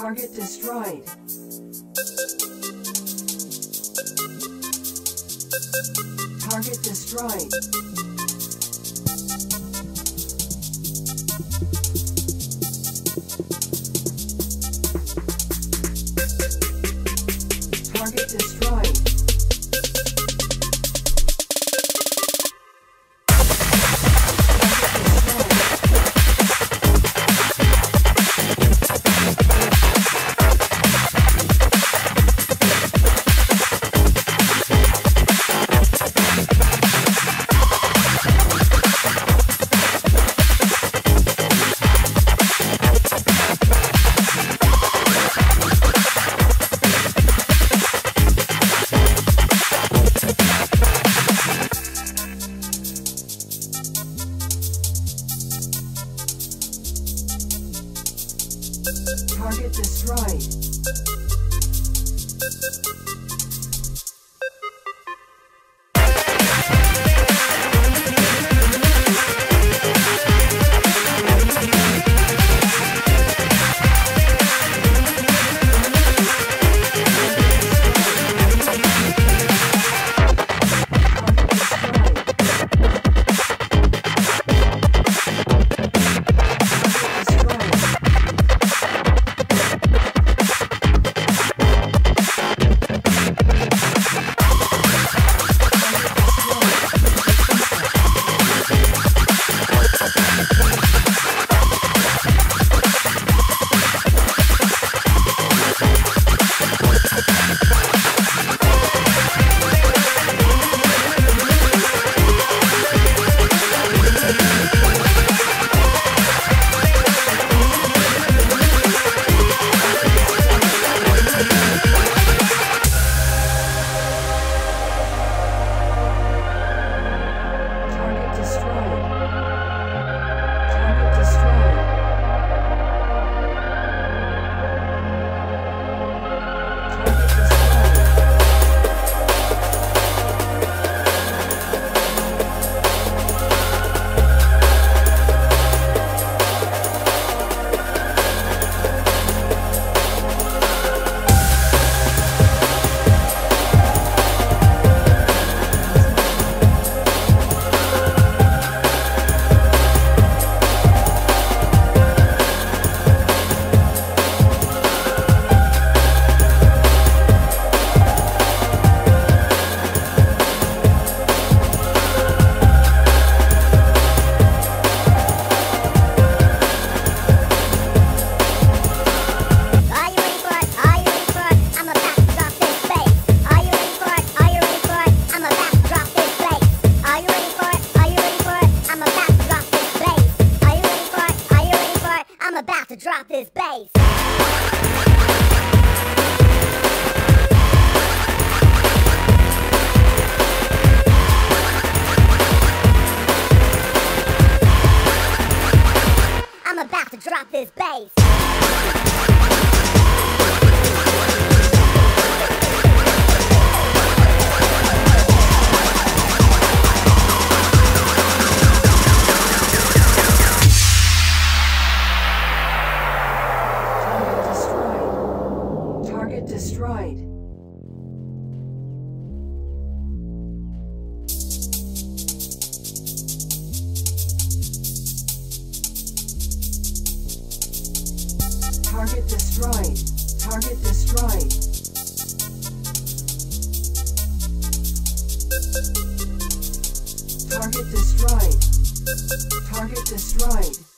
Target destroyed. Target destroyed. Target destroyed. right. Welcome to Target destroyed. Target destroyed. Target destroyed. Target destroyed.